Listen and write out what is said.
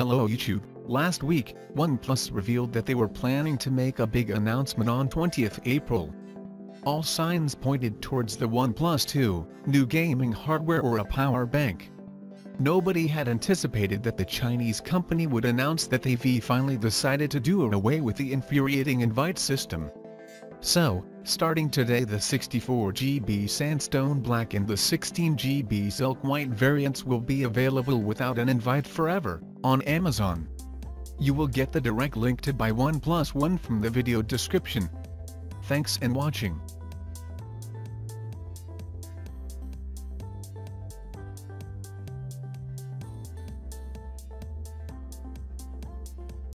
Hello YouTube, last week, OnePlus revealed that they were planning to make a big announcement on 20th April. All signs pointed towards the OnePlus 2, new gaming hardware or a power bank. Nobody had anticipated that the Chinese company would announce that they've finally decided to do away with the infuriating invite system. So, starting today the 64GB Sandstone Black and the 16GB Silk White variants will be available without an invite forever, on Amazon. You will get the direct link to buy OnePlus One from the video description. Thanks and watching.